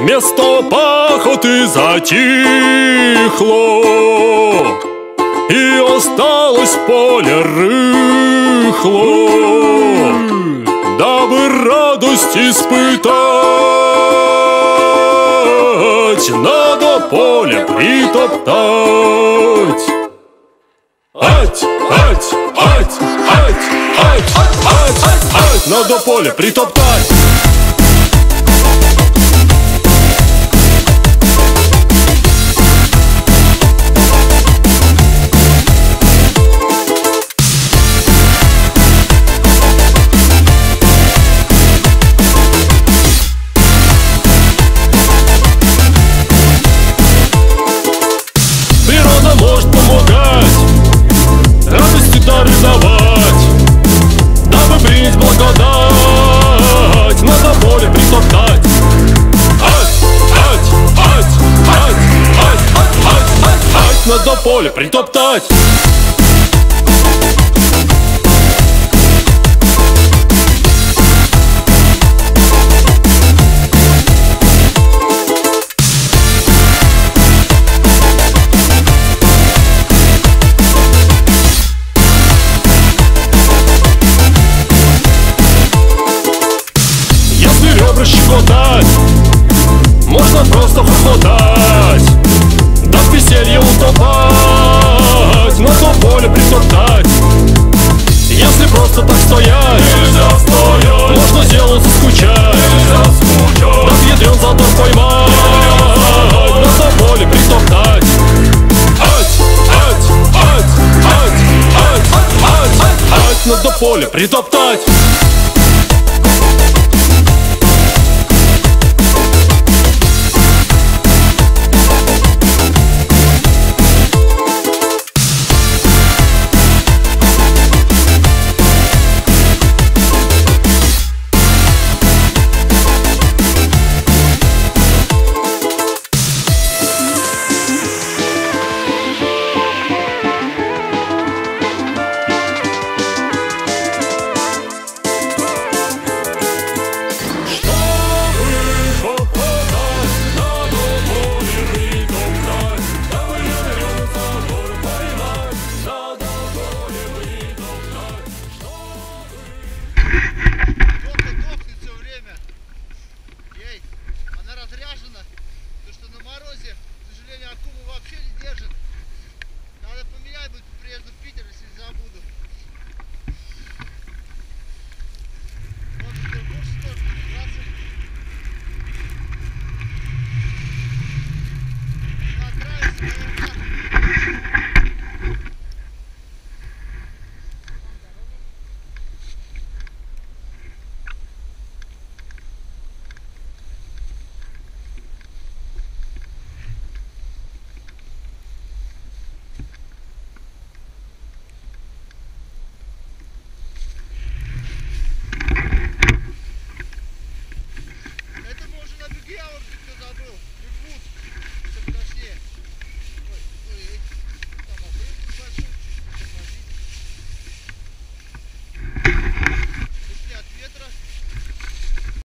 Место пахоты затихло. И осталось поле рыхло. Дабы радость испытать Надо поле притоптать. Ать, ать, ать, ать, ать, ать, ать Надо поле притоптать. Природа Давать Дабы принять благодать Надо поле притоптать. Ать, ать, ать, ать, ать, ать, ать, ать Надо поле притоптать Если ребра щекотать Можно просто хохотать Да в веселье утопать На то поле притоптать Если просто так стоять Нельзя стоять Можно сделаться скучать Нельзя скучать Да ядрен затор поймать На то поле притоптать